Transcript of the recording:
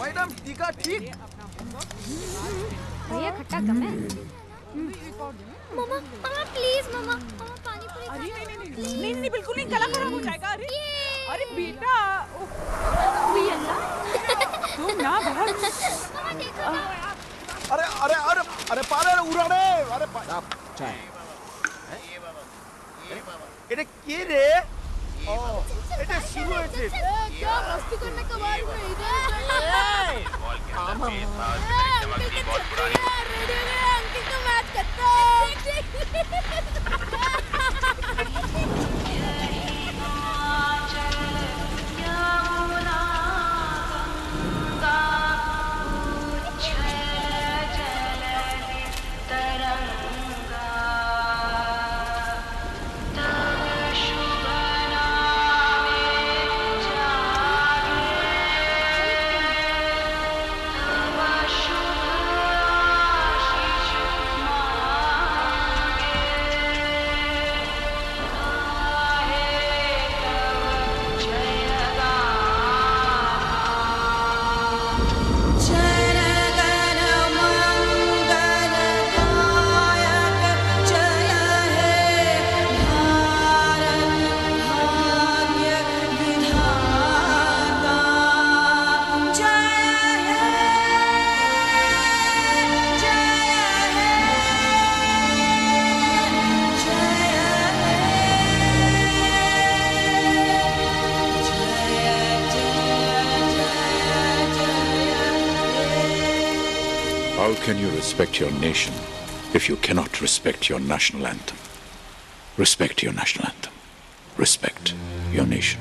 Madam टीका ठीक भैया खट्टा कम है मम्मा मम्मा प्लीज मम्मा मम्मा पानी पूरी अरे नहीं नहीं नहीं नहीं नहीं बिल्कुल नहीं गला खराब हो जाएगा अरे अरे बेटा उफ, तुम ना बहुत मम्मा देखो ना अरे अरे अरे अरे पारे उड़ाड़े अरे पा- চায় এটা কে রে ও এটা শুরু হয়েছে क्या मस्ती करने का बार में इधर combo. How can you respect your nation if you cannot respect your national anthem? Respect your national anthem. Respect your nation.